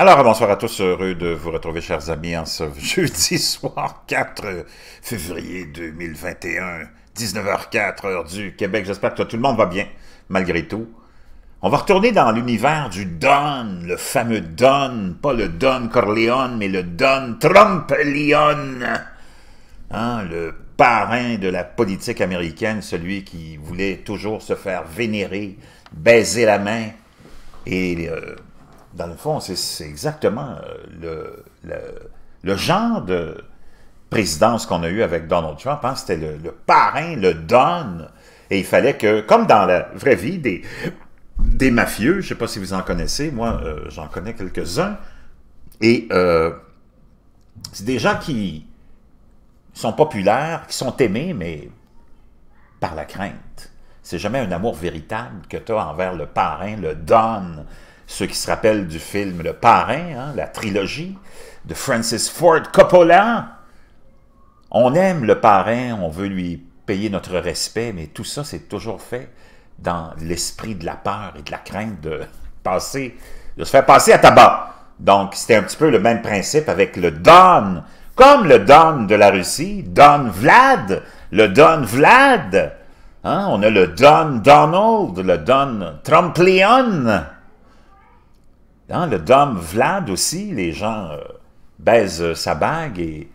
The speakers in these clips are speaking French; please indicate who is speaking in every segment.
Speaker 1: Alors, bonsoir à tous, heureux de vous retrouver, chers amis, en ce jeudi soir 4 février 2021, 19h04, heure du Québec. J'espère que tout le monde va bien, malgré tout. On va retourner dans l'univers du Don, le fameux Don, pas le Don Corleone, mais le Don Trump Leon, hein, le parrain de la politique américaine, celui qui voulait toujours se faire vénérer, baiser la main et... Euh, dans le fond, c'est exactement euh, le, genre de présidence qu'on a eu avec Donald Trump. Hein. C'était le, parrain, le don. Et il fallait que, comme dans la vraie vie, des, des mafieux, je ne sais pas si vous en connaissez, moi euh, j'en connais quelques-uns, et euh, c'est des gens qui sont populaires, qui sont aimés, mais par la crainte. C'est jamais un amour véritable que tu as envers le parrain, le don, ceux qui se rappellent du film Le Parrain, hein, la trilogie de Francis Ford Coppola. On aime le parrain, on veut lui payer notre respect, mais tout ça, c'est toujours fait dans l'esprit de la peur et de la crainte de passer, de se faire passer à tabac. Donc, c'était un petit peu le même principe avec le Don, comme le Don de la Russie, Don Vlad, le Don Vlad. Hein, on a le Don Donald, le Don Trump-Leon. Hein, le Dom Vlad aussi, les gens euh, baisent sa bague et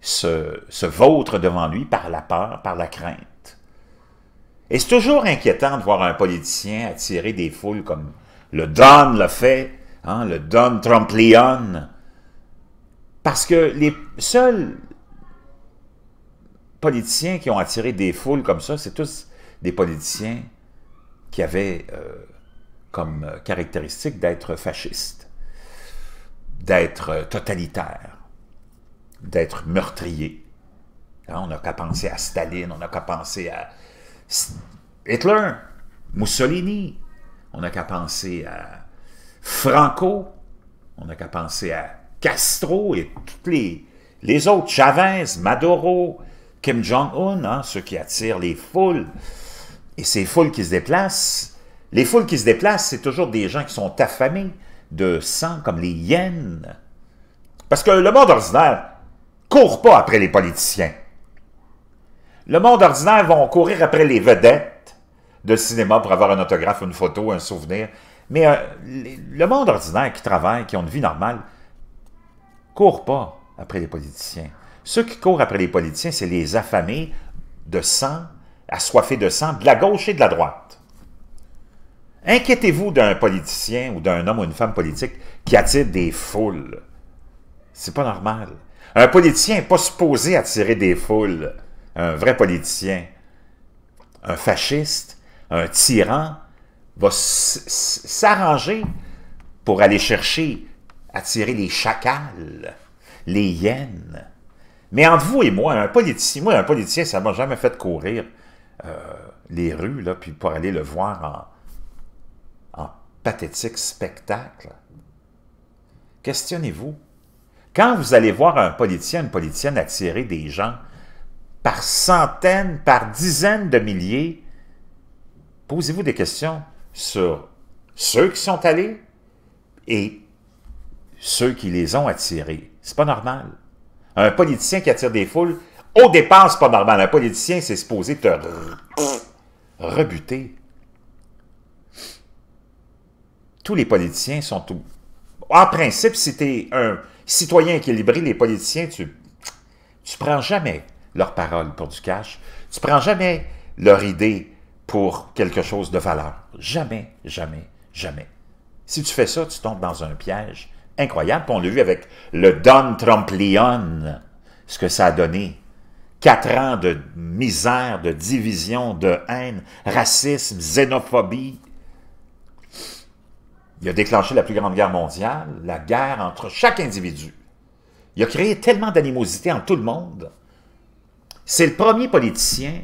Speaker 1: se, vautrent devant lui par la peur, par la crainte. Et c'est toujours inquiétant de voir un politicien attirer des foules comme le Don l'a fait, hein, le Don Trump-Leon, parce que les seuls politiciens qui ont attiré des foules comme ça, c'est tous des politiciens qui avaient euh, comme euh, caractéristique d'être fasciste, d'être euh, totalitaire, d'être meurtrier. Hein, on n'a qu'à penser à Staline, on n'a qu'à penser à Hitler, Mussolini, on n'a qu'à penser à Franco, on n'a qu'à penser à Castro et tous les, les autres, Chavez, Maduro, Kim Jong-un, hein, ceux qui attirent les foules. Et ces foules qui se déplacent, les foules qui se déplacent, c'est toujours des gens qui sont affamés de sang, comme les hyènes. Parce que le monde ordinaire court pas après les politiciens. Le monde ordinaire va courir après les vedettes de cinéma pour avoir un autographe, une photo, un souvenir. Mais euh, le monde ordinaire qui travaille, qui ont une vie normale, court pas après les politiciens. Ceux qui courent après les politiciens, c'est les affamés de sang, assoiffés de sang, de la gauche et de la droite. Inquiétez-vous d'un politicien ou d'un homme ou une femme politique qui attire des foules. C'est pas normal. Un politicien n'est pas supposé attirer des foules. Un vrai politicien, un fasciste, un tyran, va s'arranger pour aller chercher, attirer les chacals, les hyènes. Mais entre vous et moi, un politicien, moi, un politicien, ça m'a jamais fait courir euh, les rues, là, pour aller le voir en, pathétique spectacle. Questionnez-vous. Quand vous allez voir un politicien, une politicienne attirer des gens par centaines, par dizaines de milliers, posez-vous des questions sur ceux qui sont allés et ceux qui les ont attirés. C'est pas normal. Un politicien qui attire des foules, au départ, c'est pas normal. Un politicien, c'est supposé te rebuter tous les politiciens sont tout. En principe, si tu es un citoyen équilibré, les politiciens, tu ne prends jamais leur parole pour du cash. Tu prends jamais leur idée pour quelque chose de valeur. Jamais, jamais, jamais. Si tu fais ça, tu tombes dans un piège incroyable. on l'a vu avec le Don Trump Leon, ce que ça a donné. Quatre ans de misère, de division, de haine, racisme, xénophobie, il a déclenché la plus grande guerre mondiale, la guerre entre chaque individu. Il a créé tellement d'animosité en tout le monde. C'est le premier politicien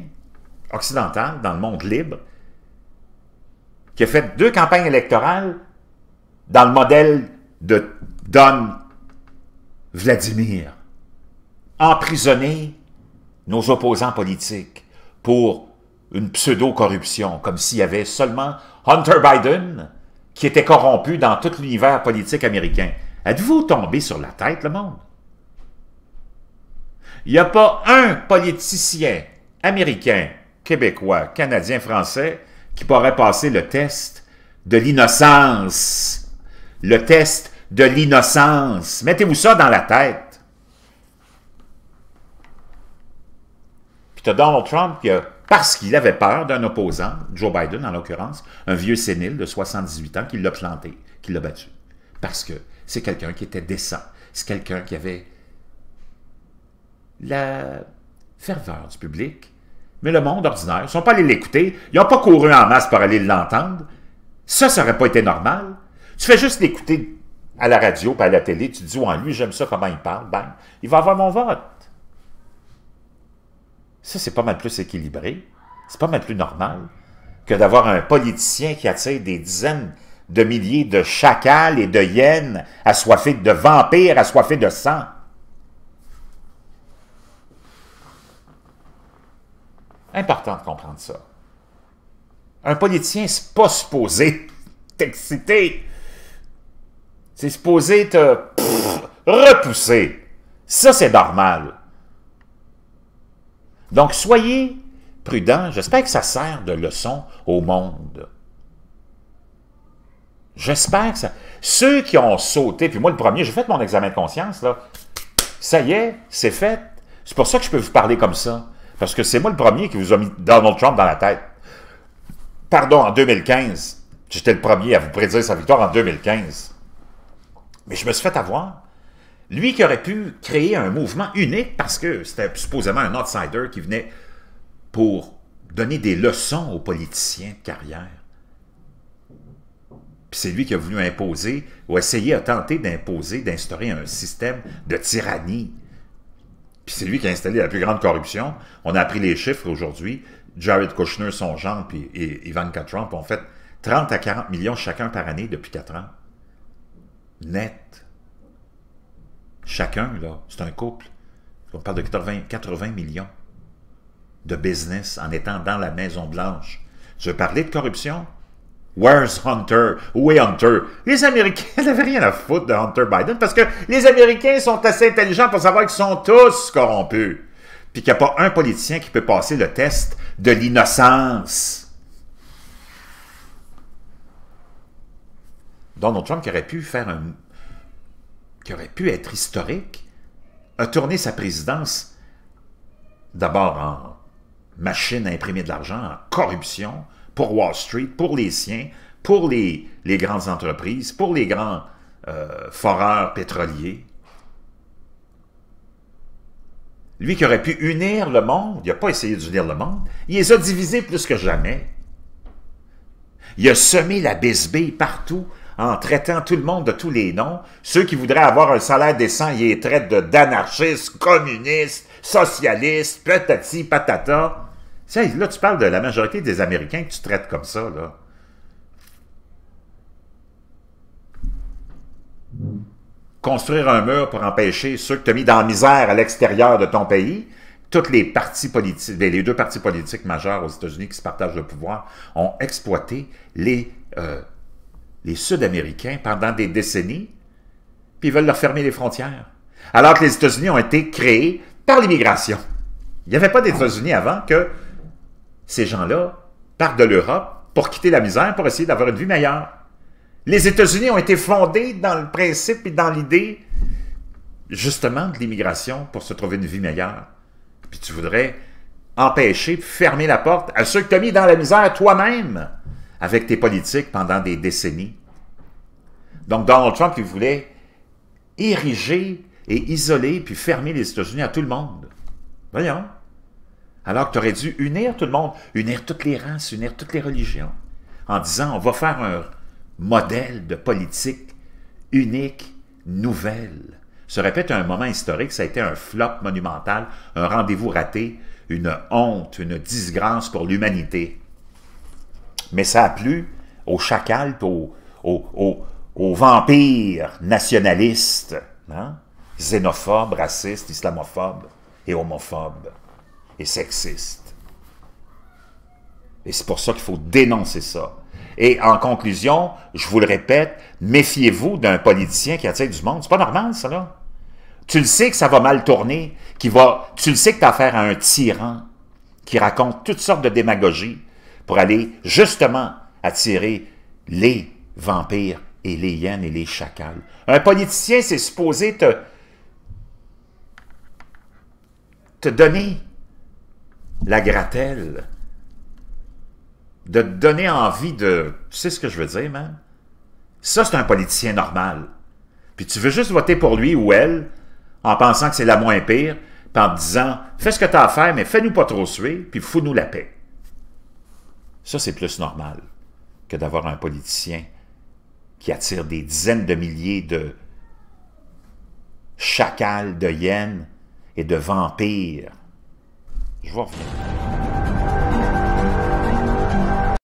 Speaker 1: occidental dans le monde libre qui a fait deux campagnes électorales dans le modèle de Don Vladimir. Emprisonner nos opposants politiques pour une pseudo-corruption, comme s'il y avait seulement Hunter Biden qui était corrompu dans tout l'univers politique américain. Êtes-vous tombé sur la tête, le monde? Il n'y a pas un politicien américain, québécois, canadien, français qui pourrait passer le test de l'innocence. Le test de l'innocence. Mettez-vous ça dans la tête. Puis tu as Donald Trump qui a, parce qu'il avait peur d'un opposant, Joe Biden en l'occurrence, un vieux sénile de 78 ans qui l'a planté, qui l'a battu. Parce que c'est quelqu'un qui était décent. C'est quelqu'un qui avait la ferveur du public. Mais le monde ordinaire, ils ne sont pas allés l'écouter, ils n'ont pas couru en masse pour aller l'entendre. Ça, ça n'aurait pas été normal. Tu fais juste l'écouter à la radio, pas à la télé, tu te dis, ouais, lui, j'aime ça, comment il parle, ben, il va avoir mon vote. Ça, c'est pas mal plus équilibré. C'est pas mal plus normal que d'avoir un politicien qui attire des dizaines de milliers de chacals et de hyènes assoiffés de vampires, assoiffés de sang. Important de comprendre ça. Un politicien, c'est pas supposé t'exciter. C'est supposé te repousser. Ça, c'est normal. Donc, soyez prudents. J'espère que ça sert de leçon au monde. J'espère que ça... Ceux qui ont sauté, puis moi le premier, j'ai fait mon examen de conscience, là. Ça y est, c'est fait. C'est pour ça que je peux vous parler comme ça. Parce que c'est moi le premier qui vous a mis Donald Trump dans la tête. Pardon, en 2015. J'étais le premier à vous prédire sa victoire en 2015. Mais je me suis fait avoir. Lui qui aurait pu créer un mouvement unique parce que c'était supposément un outsider qui venait pour donner des leçons aux politiciens de carrière. Puis c'est lui qui a voulu imposer, ou essayer, à tenter d'imposer, d'instaurer un système de tyrannie. Puis c'est lui qui a installé la plus grande corruption. On a appris les chiffres aujourd'hui. Jared Kushner, son genre, puis Ivanka Trump ont fait 30 à 40 millions chacun par année depuis 4 ans. Net. Chacun, là, c'est un couple. On parle de 80, 80 millions de business en étant dans la Maison-Blanche. Je veux parler de corruption? Where's Hunter? Où est Hunter? Les Américains n'avaient rien à foutre de Hunter Biden parce que les Américains sont assez intelligents pour savoir qu'ils sont tous corrompus. Puis qu'il n'y a pas un politicien qui peut passer le test de l'innocence. Donald Trump aurait pu faire un... qui aurait pu être historique, a tourné sa présidence d'abord en machine à imprimer de l'argent, en corruption, pour Wall Street, pour les siens, pour les, grandes entreprises, pour les grands euh, foreurs pétroliers. Lui qui aurait pu unir le monde, il n'a pas essayé d'unir le monde, il les a divisés plus que jamais. Il a semé la bisbille partout en traitant tout le monde de tous les noms. Ceux qui voudraient avoir un salaire décent, il les traite d'anarchistes, communistes, socialistes, patati, patata. là, tu parles de la majorité des Américains que tu traites comme ça, là. Construire un mur pour empêcher ceux que tu mis dans la misère à l'extérieur de ton pays, toutes les partis politiques, les deux partis politiques majeurs aux États-Unis qui se partagent le pouvoir ont exploité les euh, les Sud-Américains pendant des décennies, puis ils veulent leur fermer les frontières. Alors que les États-Unis ont été créés par l'immigration. Il n'y avait pas d'États-Unis avant que ces gens-là partent de l'Europe pour quitter la misère, pour essayer d'avoir une vie meilleure. Les États-Unis ont été fondés dans le principe et dans l'idée, justement, de l'immigration pour se trouver une vie meilleure. Puis tu voudrais empêcher, fermer la porte à ceux que tu as mis dans la misère toi-même avec tes politiques pendant des décennies. Donc Donald Trump, il voulait ériger et isoler puis fermer les États-Unis à tout le monde. Voyons. Alors que tu aurais dû unir tout le monde, unir toutes les races, unir toutes les religions, en disant on va faire un modèle de politique unique, nouvelle. Se répète un moment historique, ça a été un flop monumental, un rendez-vous raté, une honte, une disgrâce pour l'humanité. Mais ça a plu aux chacals, aux, vampires nationalistes, hein? xénophobes, racistes, islamophobes et homophobes et sexistes. Et c'est pour ça qu'il faut dénoncer ça. Et en conclusion, je vous le répète, méfiez-vous d'un politicien qui attire du monde. C'est pas normal, ça. Tu le sais que ça va mal tourner, qui va, tu le sais que tu as affaire à un tyran qui raconte toutes sortes de démagogies pour aller justement attirer les vampires et les hyènes et les chacals. Un politicien, c'est supposé te, te donner la gratelle, de te donner envie de... Tu sais ce que je veux dire, man? Ça, c'est un politicien normal. Puis tu veux juste voter pour lui ou elle en pensant que c'est la moins pire, puis en te disant « Fais ce que tu as à faire, mais fais-nous pas trop suer, puis fous-nous la paix. » Ça, c'est plus normal que d'avoir un politicien qui attire des dizaines de milliers de chacals, de hyènes et de vampires. Je vous reviens.